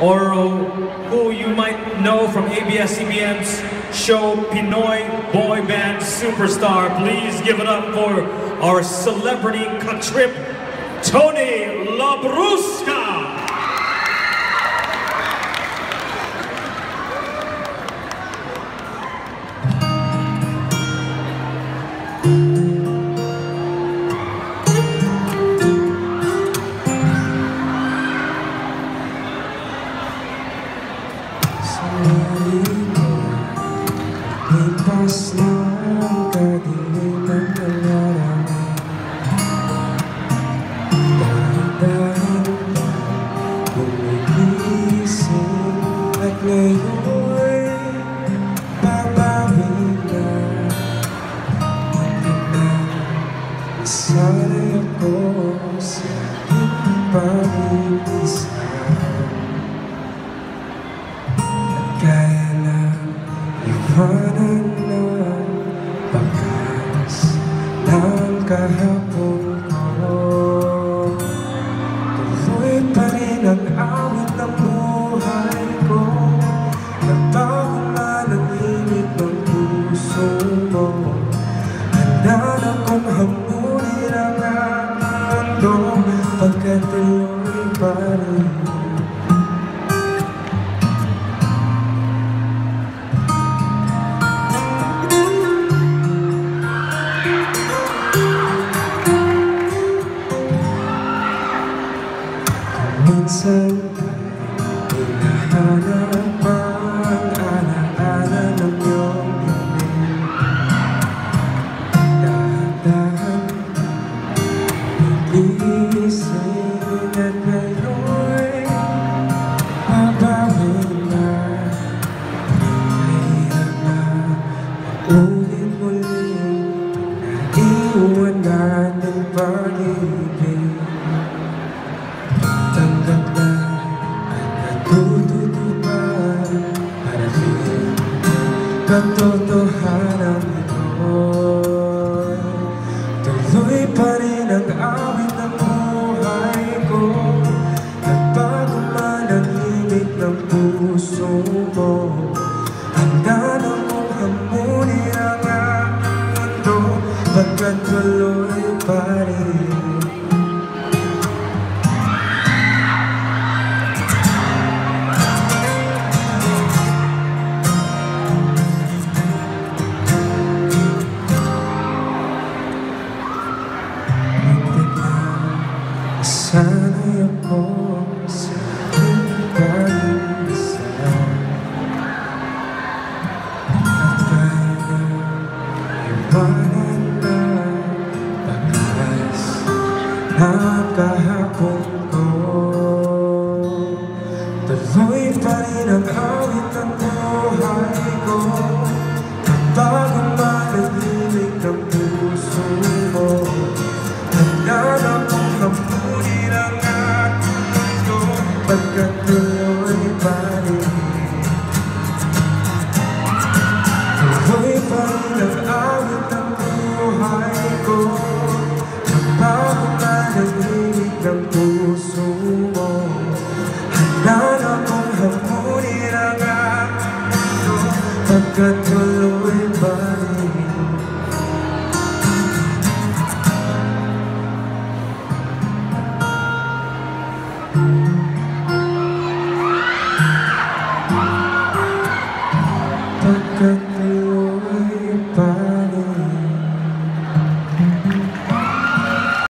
or who you might know from ABS-CBN's show Pinoy Boy Band Superstar. Please give it up for our celebrity trip, Tony Labrusca. Lipas ng kadiliman ng araw Dahan-dahan gumigising At ngayon'y babawi na Hindi na isanay ako sa aking You are Minsan hinahanap ang alaala ng iyong bibig Dahan-dahan nagising at ngayon'y babawi na. Mahirap na ulit muli katotohanan ito. Tuloy pa rin ang awit ng buhay ko. Nagbago man ang imig ng puso mo. Handa na kong hamunin ang mundo. Pagkat tuloy pa rin ng kahapon ko Tuloy pa rin ang awit ng buhay puso mo Handa na kong hamunin ang aking mundo Pagkat tuloy pa rin Pagkat tuloy pa